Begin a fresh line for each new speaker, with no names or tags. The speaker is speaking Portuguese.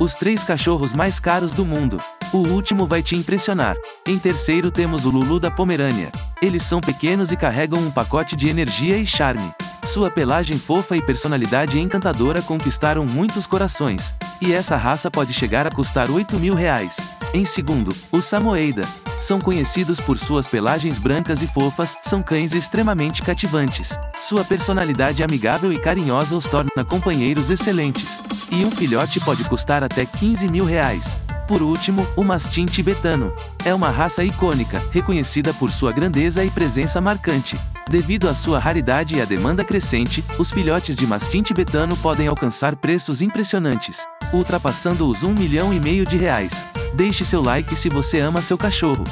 Os três cachorros mais caros do mundo. O último vai te impressionar. Em terceiro temos o Lulu da Pomerânia. Eles são pequenos e carregam um pacote de energia e charme. Sua pelagem fofa e personalidade encantadora conquistaram muitos corações. E essa raça pode chegar a custar 8 mil reais. Em segundo, o Samoeida. São conhecidos por suas pelagens brancas e fofas, são cães extremamente cativantes. Sua personalidade amigável e carinhosa os torna companheiros excelentes. E um filhote pode custar até 15 mil reais. Por último, o mastim tibetano. É uma raça icônica, reconhecida por sua grandeza e presença marcante. Devido à sua raridade e à demanda crescente, os filhotes de mastim tibetano podem alcançar preços impressionantes, ultrapassando os 1 milhão e meio de reais. Deixe seu like se você ama seu cachorro.